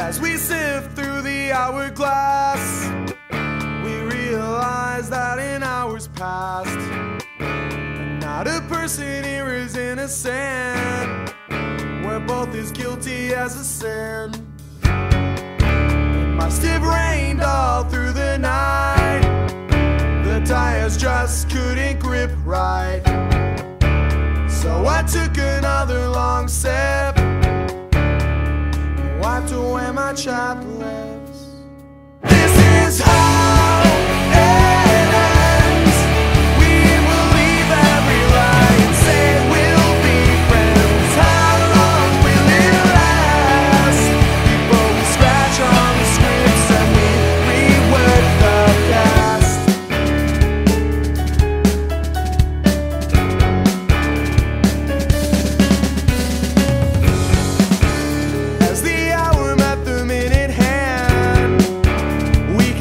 As we sift through the hourglass, we realize that in hours past, not a person here is innocent. We're both as guilty as a sin. It must have rained all through the night. The tires just couldn't grip right. So I took another long sip chapped lips. This is how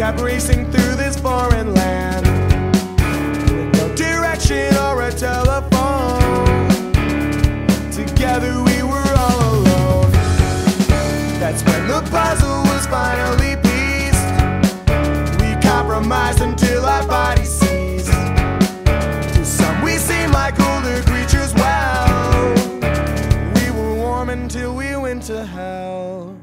kept racing through this foreign land with no direction or a telephone. Together we were all alone. That's when the puzzle was finally pieced. We compromised until our bodies seized. To some, we seemed like older creatures. Well, we were warm until we went to hell.